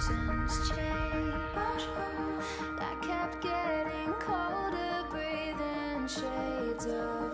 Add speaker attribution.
Speaker 1: I kept getting colder breathing shades of